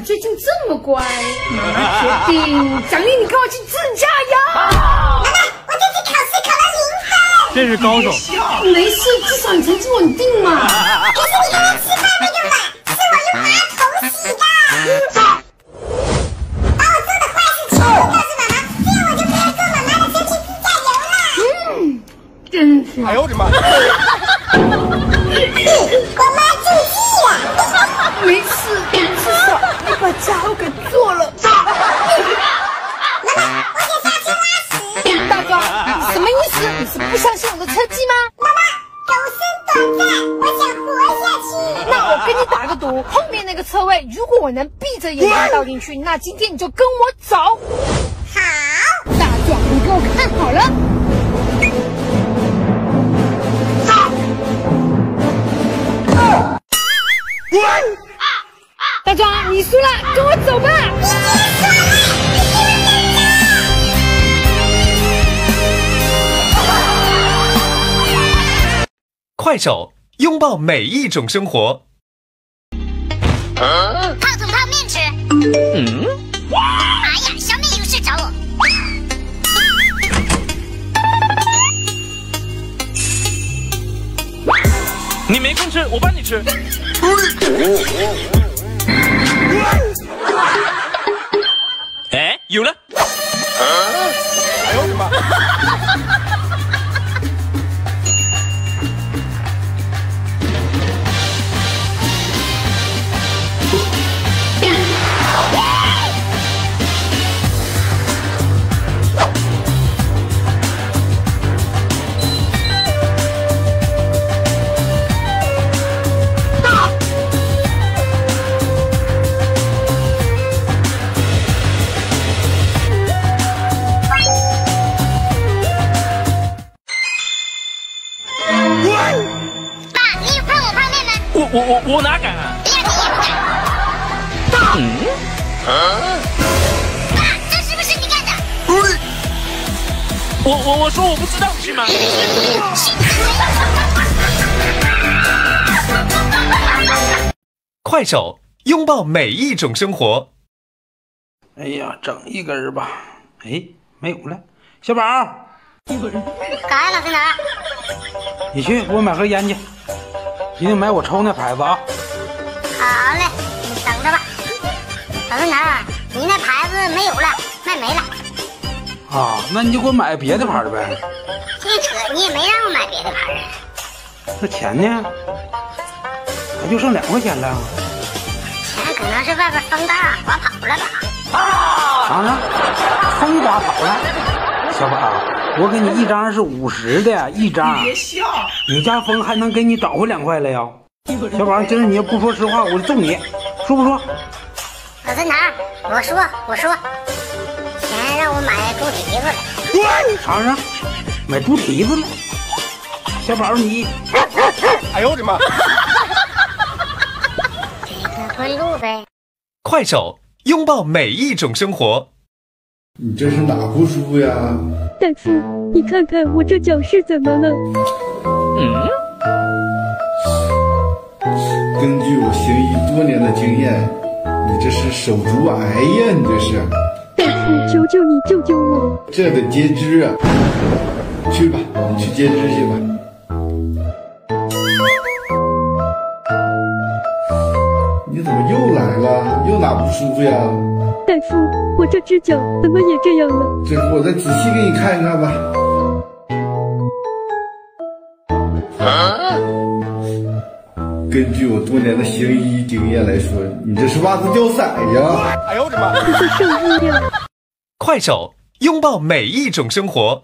你最近这么乖，妈妈决定奖励你跟我去自驾游。妈妈，我这次考试考了零分。这是高手。没事，至少你成绩稳定嘛。可是你刚刚吃饭那个碗是我用马桶洗的。把我做的坏事全部告诉妈妈，这样我就可以坐妈妈的车去自驾游了。嗯，真是。哎呦我的妈！我妈你是不相信我的车技吗？妈妈，狗生短暂，我想活下去。那我跟你打个赌，后面那个车位，如果我能闭着眼睛倒进去，那今天你就跟我走。好。大壮，你给我看好了。大壮，你输了，跟我走吧。快手，拥抱每一种生活。泡桶泡面吃。嗯。哎呀，小美有事找我。你没空吃，我帮你吃。哎，有了。哎爸，你有看我泡面吗？我我我我哪敢啊！呀，你也不敢。嗯，爸，这是不是你干的？我我我说我不知道是吗？快手，拥抱每一种生活。哎呀，整一根儿吧。哎，没有了。小宝，干啥，老孙儿？你去给我买盒烟去，一定买我抽那牌子啊。好嘞，你等着吧。老孙儿，你那牌子没有了，卖没了。啊，那你就给我买别的牌儿呗。净扯，你也没让我买别的牌啊。那钱呢？还就剩两块钱了。钱可能是外边风大刮跑了吧？啊，风刮跑了。小宝，我给你一张是五十的，一张。别笑。你家风还能给你找回两块来呀？小宝，今儿你要不说实话，我就揍你，说不说？老孙儿，我说我说，钱让我买猪蹄子了。尝尝，买猪蹄子了。小宝，你哎呦我的妈！这个问路呗。快手，拥抱每一种生活。你这是哪不舒服呀？大夫，你看看我这脚是怎么了？嗯，根据我行医多年的经验，你这是手足癌呀！你这是，大夫，求求你救救我！这得截肢啊！去吧，你去截肢去吧。你怎么又来了？又哪不舒服呀？大夫，我这只脚怎么也这样了？这我再仔细给你看一看吧。根据我多年的行医经验来说，你这是袜子掉色呀！哎呦我的妈！这是圣医呀。快手，拥抱每一种生活。